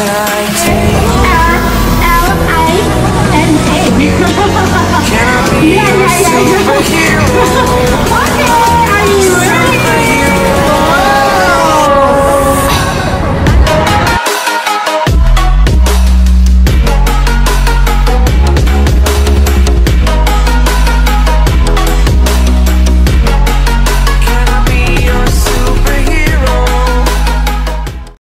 Can I be yeah, yeah, yeah.